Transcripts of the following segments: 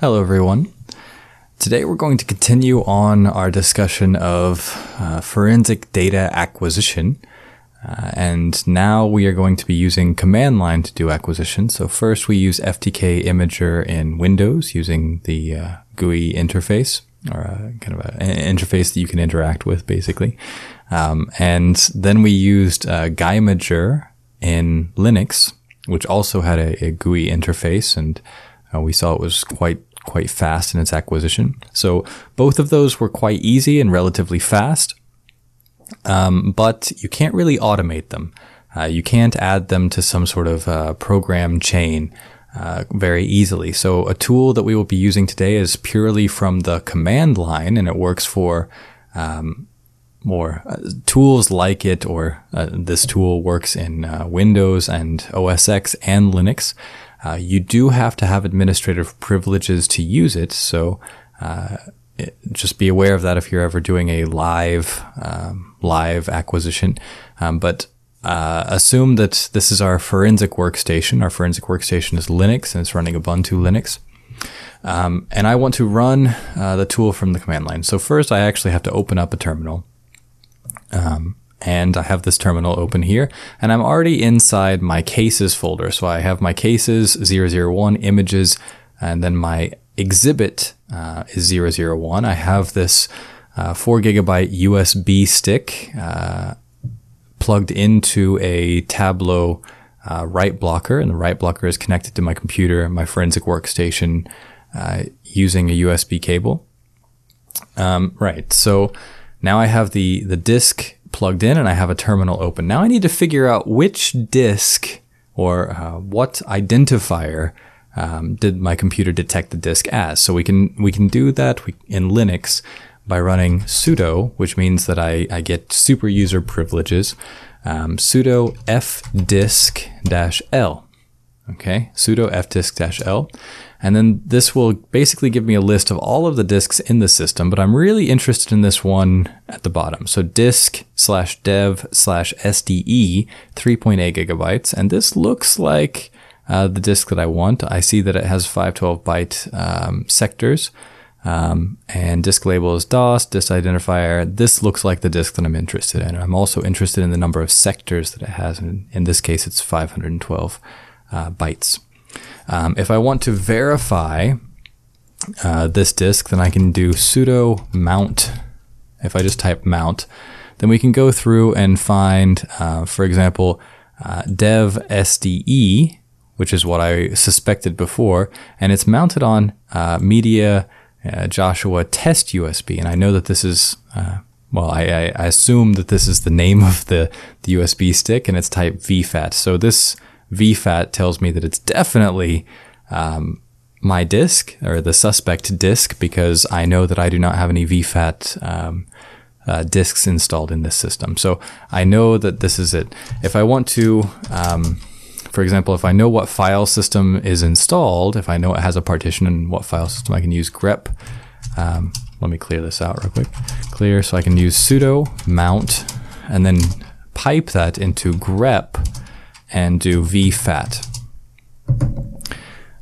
Hello, everyone. Today we're going to continue on our discussion of uh, forensic data acquisition. Uh, and now we are going to be using command line to do acquisition. So first we use FTK Imager in Windows using the uh, GUI interface or a, kind of an interface that you can interact with basically. Um, and then we used uh, in Linux, which also had a, a GUI interface and uh, we saw it was quite quite fast in its acquisition. So both of those were quite easy and relatively fast, um, but you can't really automate them. Uh, you can't add them to some sort of uh, program chain uh, very easily. So a tool that we will be using today is purely from the command line, and it works for um, more uh, tools like it, or uh, this tool works in uh, Windows and OS X and Linux. Uh, you do have to have administrative privileges to use it, so uh, it, just be aware of that if you're ever doing a live um, live acquisition. Um, but uh, assume that this is our forensic workstation. Our forensic workstation is Linux and it's running Ubuntu Linux. Um, and I want to run uh, the tool from the command line. So first, I actually have to open up a terminal. Um, and I have this terminal open here and I'm already inside my cases folder. So I have my cases 001 images and then my exhibit uh, is 001. I have this uh, four gigabyte USB stick uh, plugged into a Tableau uh, write blocker and the write blocker is connected to my computer, my forensic workstation uh, using a USB cable. Um, right. So now I have the, the disk plugged in and I have a terminal open. Now I need to figure out which disk or uh, what identifier um, did my computer detect the disk as. So we can we can do that in Linux by running sudo, which means that I, I get super user privileges. Um, sudo fdisk-l. Okay, sudo fdisk-l. And then this will basically give me a list of all of the disks in the system, but I'm really interested in this one at the bottom. So disk slash dev slash SDE 3.8 gigabytes. And this looks like uh, the disk that I want. I see that it has 512 byte um, sectors. Um, and disk label is DOS, disk identifier. This looks like the disk that I'm interested in. I'm also interested in the number of sectors that it has. And in this case, it's 512 uh, bytes. Um, if I want to verify uh, this disk, then I can do sudo mount. If I just type mount, then we can go through and find, uh, for example, uh, dev SDE, which is what I suspected before, and it's mounted on uh, media uh, Joshua test USB. And I know that this is, uh, well, I, I, assume that this is the name of the, the USB stick and it's type VFAT. So this VFAT tells me that it's definitely um, my disk or the suspect disk because I know that I do not have any VFAT um, uh, disks installed in this system. So I know that this is it. If I want to, um, for example, if I know what file system is installed, if I know it has a partition and what file system, I can use grep. Um, let me clear this out real quick. Clear, so I can use sudo mount and then pipe that into grep and do vfat.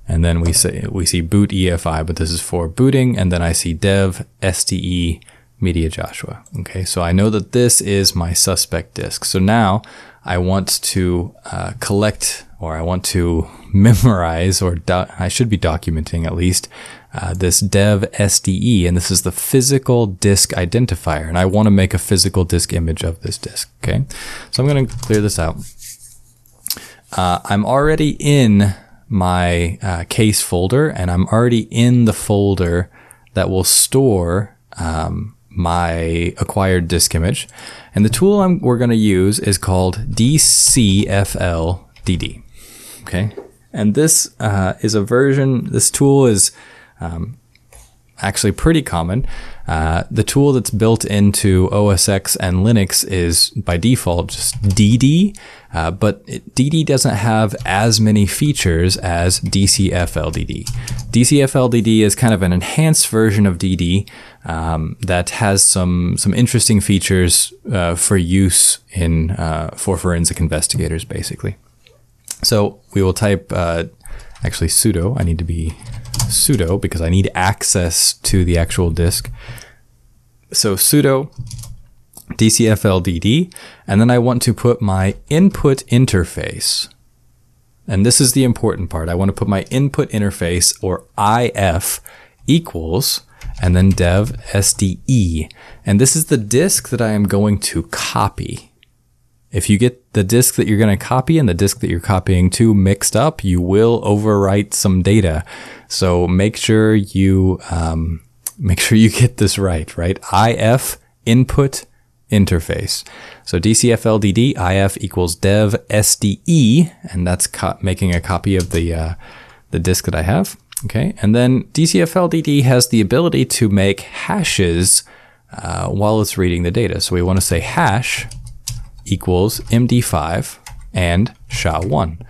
And then we say we see boot EFI, but this is for booting, and then I see dev SDE media Joshua. Okay, so I know that this is my suspect disk. So now I want to uh, collect, or I want to memorize, or I should be documenting at least uh, this dev SDE, and this is the physical disk identifier, and I want to make a physical disk image of this disk. Okay, so I'm going to clear this out uh, I'm already in my uh, case folder and I'm already in the folder that will store um, my acquired disk image. And the tool I'm, we're going to use is called DCFLDD. Okay. And this uh, is a version, this tool is um, actually pretty common. Uh, the tool that's built into OS X and Linux is by default just DD, uh, but it, DD doesn't have as many features as DCFLDD. DCFLDD is kind of an enhanced version of DD um, that has some some interesting features uh, for use in uh, for forensic investigators, basically. So we will type uh, actually sudo. I need to be sudo because I need access to the actual disk. So sudo dcfldd, and then I want to put my input interface. And this is the important part. I want to put my input interface or IF equals and then dev SDE. And this is the disk that I am going to copy. If you get the disk that you're going to copy and the disk that you're copying to mixed up, you will overwrite some data. So make sure you um, make sure you get this right. Right? IF input interface. So DCFLDD IF equals dev SDE, and that's co- making a copy of the uh, the disk that I have. Okay, and then DCFLDD has the ability to make hashes uh, while it's reading the data. So we want to say hash equals MD5 and SHA-1.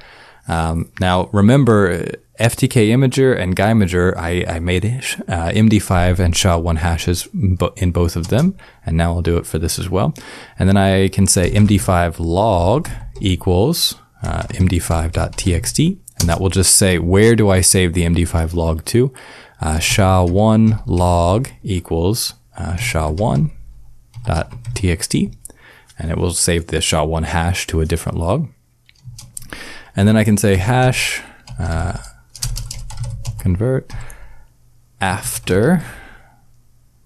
Um, now, remember, FTK Imager and Guymager, I, I made uh, MD5 and SHA-1 hashes in both of them, and now I'll do it for this as well. And then I can say MD5 log equals uh, MD5.txt, and that will just say where do I save the MD5 log to. Uh, SHA-1 log equals uh, SHA-1.txt, and it will save the SHA-1 hash to a different log. And then I can say hash uh, convert after.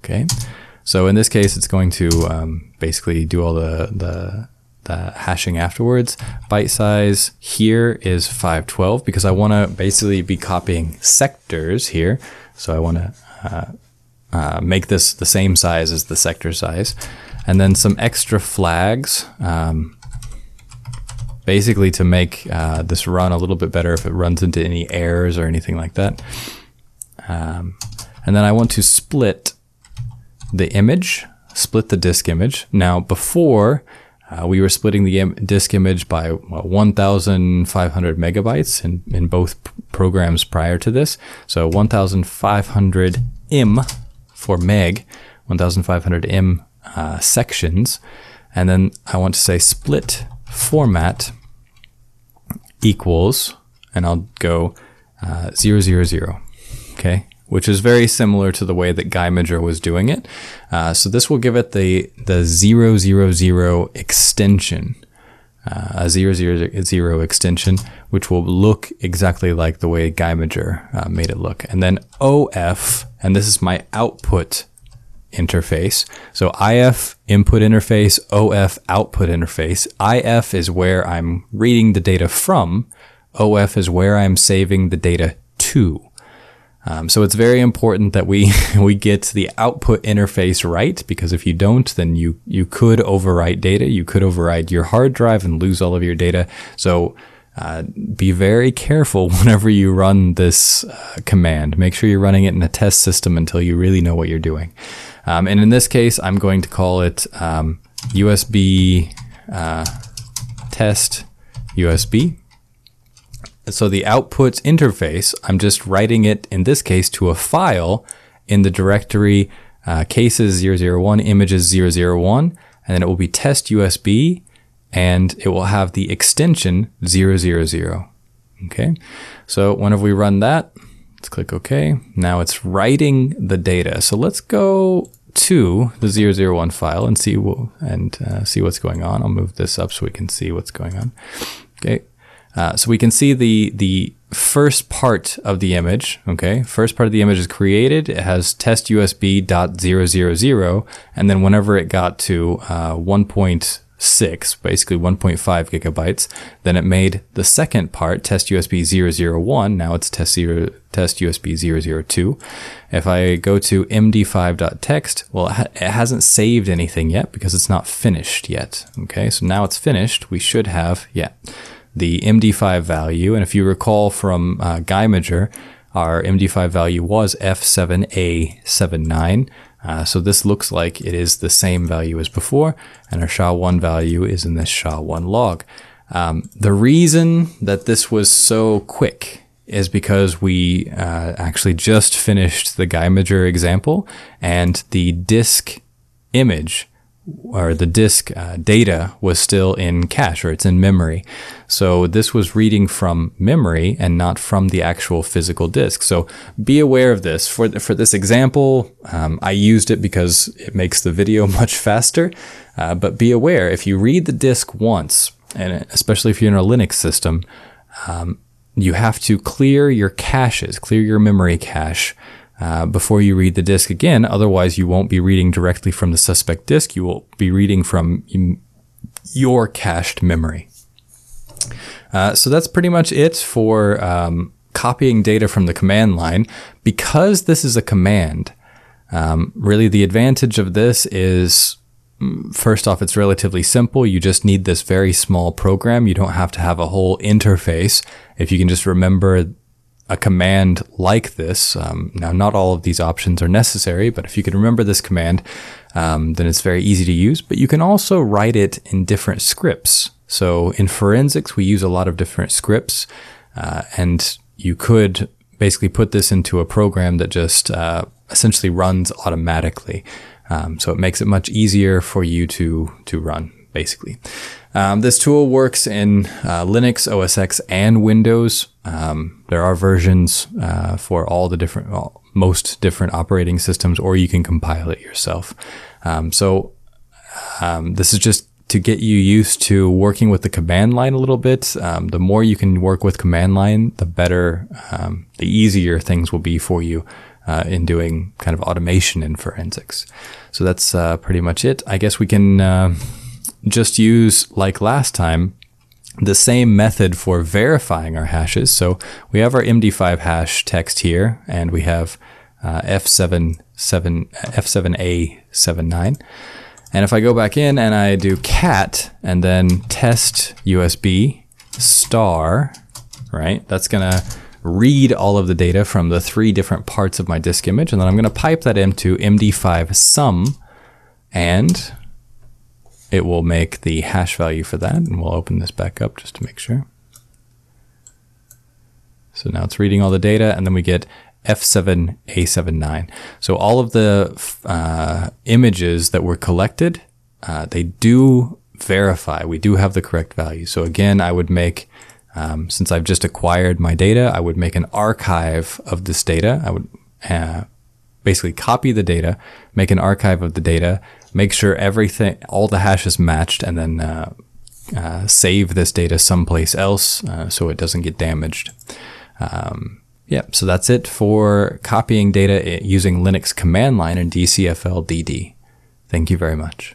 Okay, so in this case, it's going to um, basically do all the, the the hashing afterwards. Byte size here is 512 because I want to basically be copying sectors here. So I want to uh, uh, make this the same size as the sector size. And then some extra flags. Um, basically to make uh, this run a little bit better if it runs into any errors or anything like that. Um, and then I want to split the image, split the disk image. Now, before uh, we were splitting the Im- disk image by well, 1,500 megabytes in, in both programs prior to this. So 1,500 im for meg, 1,500 im uh, sections. And then I want to say split format equals, and I'll go uh, 000, okay? Which is very similar to the way that Guymager was doing it. Uh, so this will give it the, the 000 extension, uh, a 000 extension, which will look exactly like the way Guymager uh, made it look. And then OF, and this is my output interface. So IF input interface, OF output interface. IF is where I'm reading the data from. OF is where I'm saving the data to. Um, so it's very important that we we get the output interface right because if you don't, then you you could overwrite data. You could override your hard drive and lose all of your data. So uh, be very careful whenever you run this uh, command. Make sure you're running it in a test system until you really know what you're doing. Um, and in this case, I'm going to call it um, USB uh, test USB. So the output interface, I'm just writing it in this case to a file in the directory uh, cases 001, images 001, and then it will be test USB and it will have the extension 000. Okay. So whenever we run that, let's click OK. Now it's writing the data. So let's go to the 001 file and see what, and uh, see what's going on. I'll move this up so we can see what's going on. Okay. Uh, so we can see the the first part of the image. Okay, first part of the image is created. It has test USB dot zero zero zero, and then whenever it got to uh, 1.6, basically 1.5 gigabytes, then it made the second part test USB 001. Now it's test zero test USB 002. If I go to md5.txt, well, it, ha- it hasn't saved anything yet because it's not finished yet. Okay, so now it's finished. We should have yeah the MD5 value. And if you recall from uh, Guymager, our MD5 value was F7A79. Uh, so this looks like it is the same value as before, and our SHA-1 value is in this SHA-1 log. Um, the reason that this was so quick is because we uh, actually just finished the Guymager example, and the disk image or the disk uh, data was still in cache or it's in memory. So this was reading from memory and not from the actual physical disk. So be aware of this. For, for this example, um, I used it because it makes the video much faster. Uh, but be aware if you read the disk once, and especially if you're in a Linux system, um, you have to clear your caches, clear your memory cache uh, before you read the disk again. Otherwise, you won't be reading directly from the suspect disk. You will be reading from your cached memory. Uh, so that's pretty much it for um, copying data from the command line. Because this is a command, um, really the advantage of this is mm, first off, it's relatively simple. You just need this very small program. You don't have to have a whole interface. If you can just remember a command like this. Um, now, not all of these options are necessary, but if you can remember this command, um, then it's very easy to use. But you can also write it in different scripts. So in forensics, we use a lot of different scripts, uh, and you could basically put this into a program that just uh, essentially runs automatically. Um, so it makes it much easier for you to to run, basically. Um, this tool works in uh, Linux, OS X, and Windows. Um, there are versions uh, for all the different, well, most different operating systems, or you can compile it yourself. Um, so um, this is just to get you used to working with the command line a little bit. Um, the more you can work with command line, the better, um, the easier things will be for you. Uh, in doing kind of automation in forensics. So that's uh, pretty much it. I guess we can uh, just use, like last time, the same method for verifying our hashes. So we have our MD5 hash text here, and we have uh, F7, 7, F7A79. And if I go back in and I do cat and then test USB star, right, that's going to read all of the data from the three different parts of my disk image. And then I'm going to pipe that into MD5 sum. And it will make the hash value for that. And we'll open this back up just to make sure. So now it's reading all the data, and then we get F7A79. So all of the uh, images that were collected, uh, they do verify. We do have the correct value. So again, I would make, um, since I've just acquired my data, I would make an archive of this data. I would uh, basically copy the data, make an archive of the data, make sure everything, all the hashes matched, and then uh, uh, save this data someplace else uh, so it doesn't get damaged. Um, yeah, so that's it for copying data using Linux command line and DCFL DD. Thank you very much.